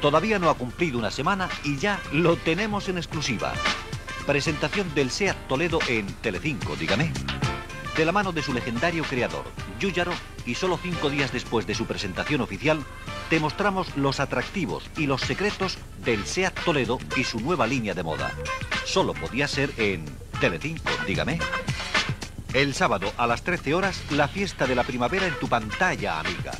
Todavía no ha cumplido una semana y ya lo tenemos en exclusiva. Presentación del SEAT Toledo en Telecinco, dígame. De la mano de su legendario creador, Yuyaro, y solo cinco días después de su presentación oficial, te mostramos los atractivos y los secretos del SEAT Toledo y su nueva línea de moda. Solo podía ser en Telecinco, dígame. El sábado a las 13 horas, la fiesta de la primavera en tu pantalla, amiga.